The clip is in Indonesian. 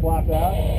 puasa